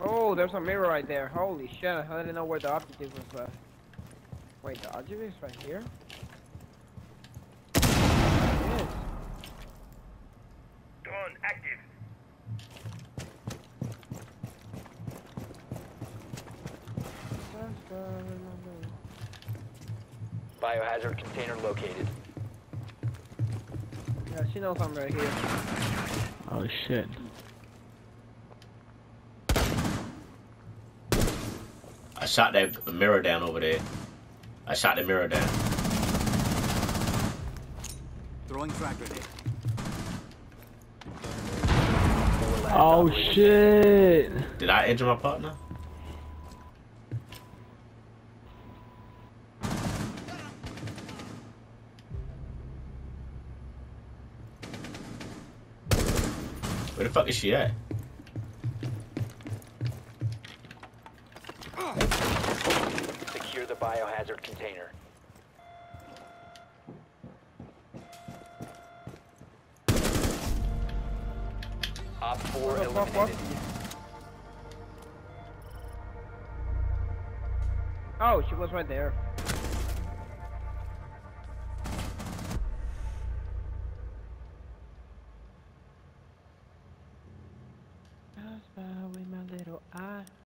Oh, there's a mirror right there. Holy shit, I didn't know where the objective was. Uh... Wait, the objective is right here? It is. Drone active. Just, remember- Biohazard container located. Yeah, she knows I'm right here. Oh shit. I shot that mirror down over there. I shot the mirror down. Throwing frag grenade. Oh shit. Did I injure my partner? Where the fuck is she at? Secure the biohazard container. Op 4 Where the fuck was eliminated. she? Oh, she was right there.